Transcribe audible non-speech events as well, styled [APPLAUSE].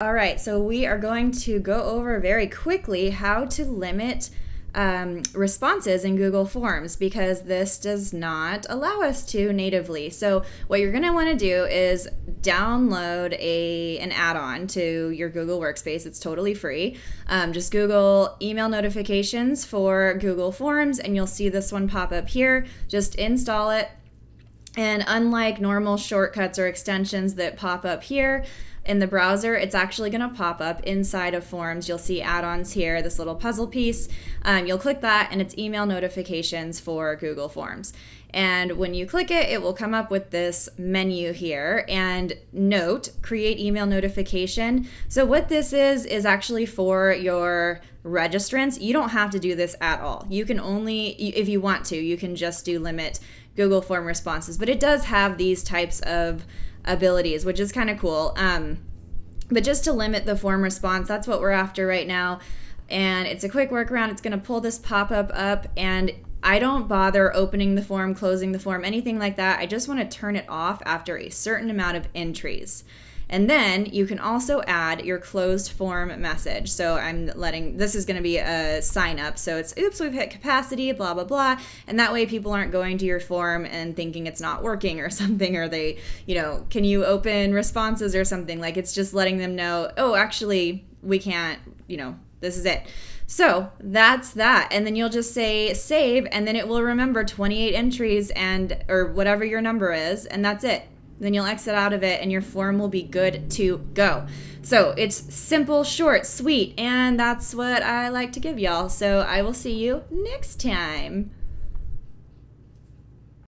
All right, so we are going to go over very quickly how to limit um, responses in Google Forms because this does not allow us to natively. So what you're going to want to do is download a an add-on to your Google Workspace. It's totally free. Um, just Google email notifications for Google Forms, and you'll see this one pop up here. Just install it. And unlike normal shortcuts or extensions that pop up here, in the browser, it's actually going to pop up inside of Forms. You'll see add-ons here, this little puzzle piece. Um, you'll click that and it's email notifications for Google Forms. And when you click it, it will come up with this menu here and note, create email notification. So what this is, is actually for your registrants. You don't have to do this at all. You can only, if you want to, you can just do limit Google form responses, but it does have these types of abilities, which is kind of cool. Um, but just to limit the form response, that's what we're after right now. And it's a quick workaround. It's going to pull this pop up up, and I don't bother opening the form, closing the form, anything like that. I just want to turn it off after a certain amount of entries. And then you can also add your closed form message. So I'm letting, this is going to be a sign up. So it's, oops, we've hit capacity, blah, blah, blah. And that way people aren't going to your form and thinking it's not working or [LAUGHS] something, or they, you know, can you open responses or something? Like it's just letting them know, oh, actually, we can't, you know, this is it. So that's that. And then you'll just say save, and then it will remember 28 entries and, or whatever your number is, and that's it. Then you'll exit out of it and your form will be good to go. So it's simple, short, sweet, and that's what I like to give y'all. So I will see you next time.